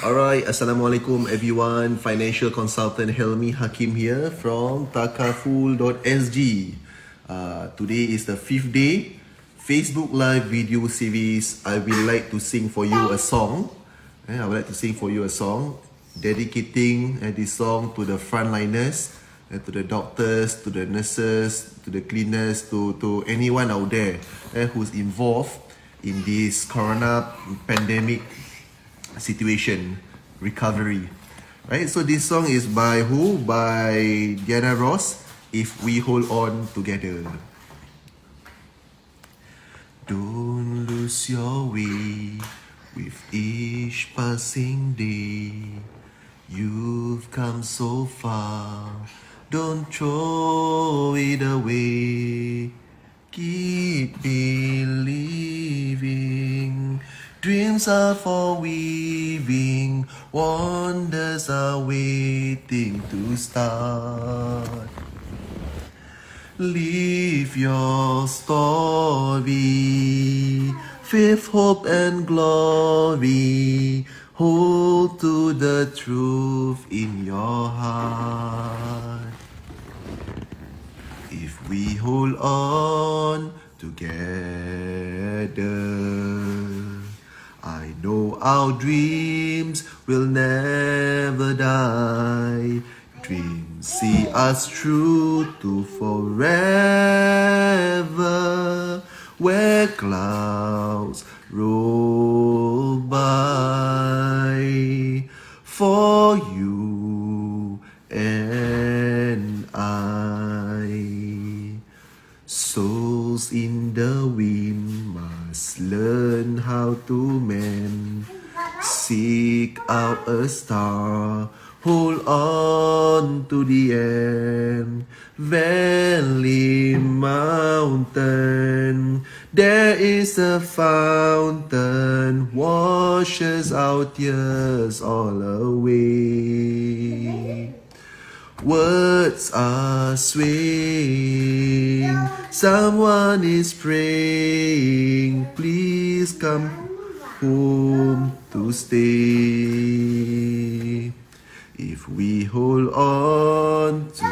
Alright, Assalamualaikum everyone. Financial consultant Helmi Hakim here from takaful.sg. Uh, today is the fifth day. Facebook Live video series. I would like to sing for you a song. Eh, I would like to sing for you a song dedicating uh, this song to the frontliners, uh, to the doctors, to the nurses, to the cleaners, to, to anyone out there uh, who's involved in this corona pandemic situation recovery. Right? So this song is by who? By diana ross if we hold on together. Don't lose your way with each passing day. You've come so far. Don't throw it away. Keep believing Dreams are for weaving, wonders are waiting to start. Live your story, faith, hope, and glory. Hold to the truth in your heart. If we hold on together. Our dreams will never die. Dreams see us through to forever, where clouds roll by for you and In the wind must learn how to mend. Seek out a star, hold on to the end. Valley, mountain, there is a fountain, washes our tears all away. Words are swaying, someone is praying. Please come home to stay. If we hold on together,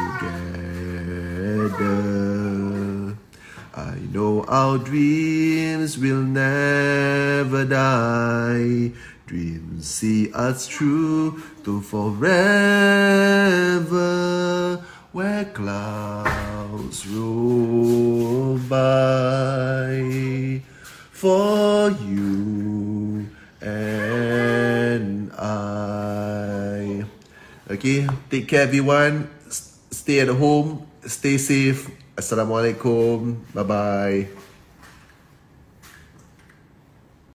I know our dreams will never die. Dreams see us through to forever, clouds roll by for you and I. Okay, take care everyone. S- Stay at home, stay safe. Assalamualaikum. Bye bye.